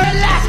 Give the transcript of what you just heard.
are